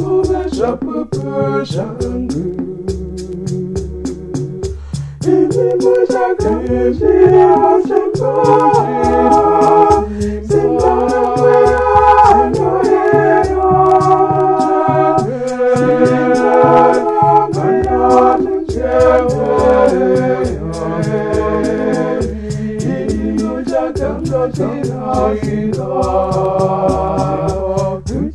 mauvais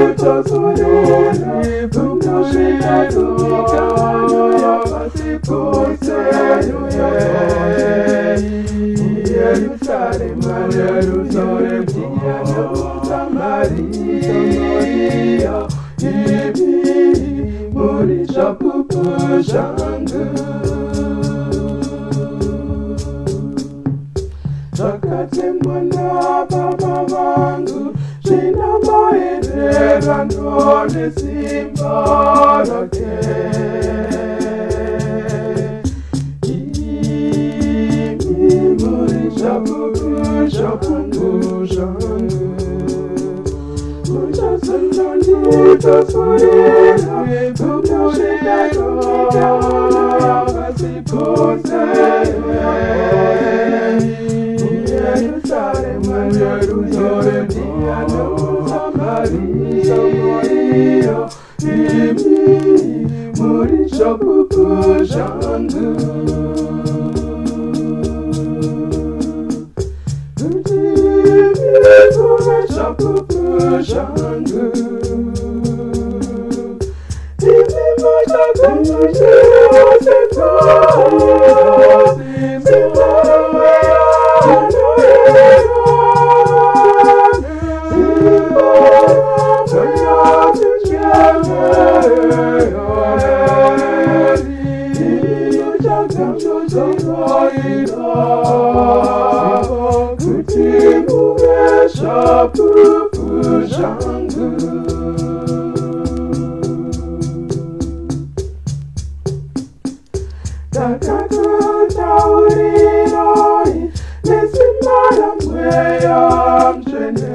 Сердце твое не покажи никому, я посыпаю Иерусалим, Иерусалим, тебя зовут Самария, Иби, Муриша, Пупу, Шангу. Ndone simba lake Imimuri shapuku shapungu shangu Mucha sandoni tasurira Kumyoshida toga Vasipose Yerusalem, Jerusalem, Diano, Samaria, Samaria, Imi, Murisha, Pupu, Shangu. Murisha, Pupu, timuesha pupu zangu takakutaurinoi nesimara mweya mtsvene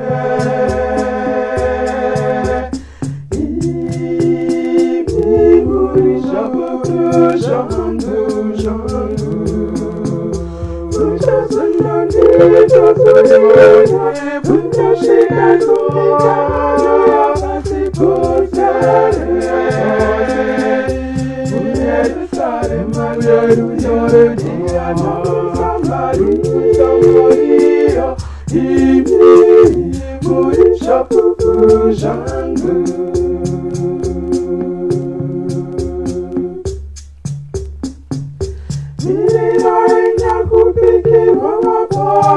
Uchasandani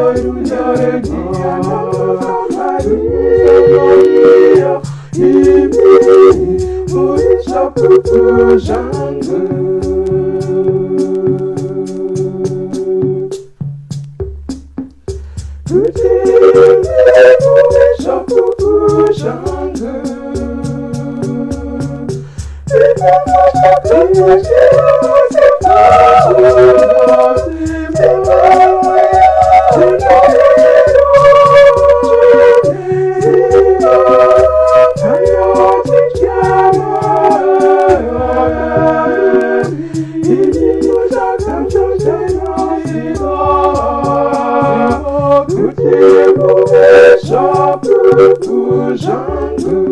Oh, Jangu